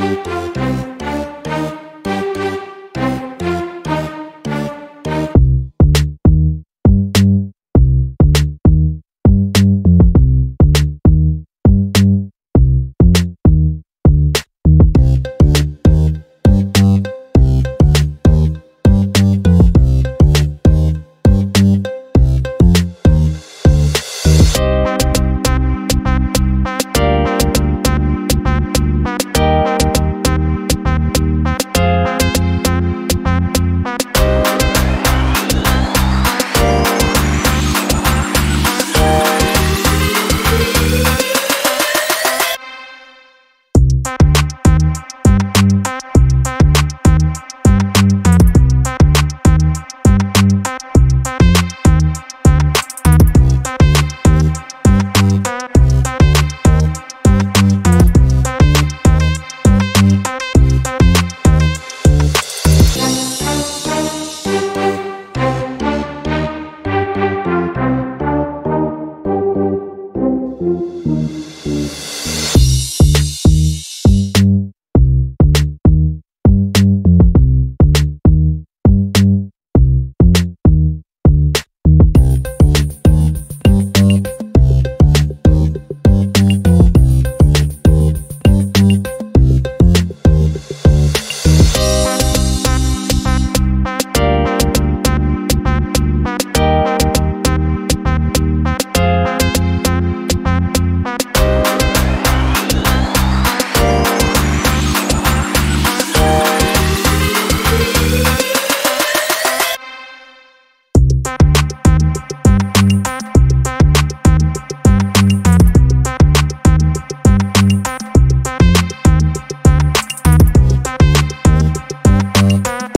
Música